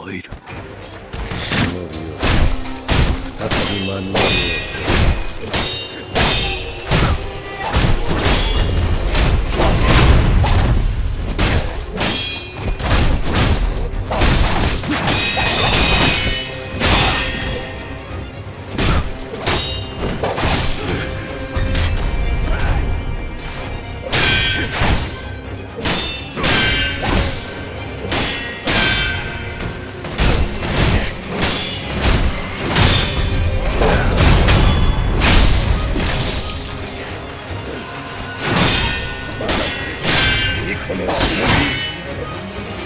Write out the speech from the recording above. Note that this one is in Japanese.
参る。忍びよ再び間に合この忍び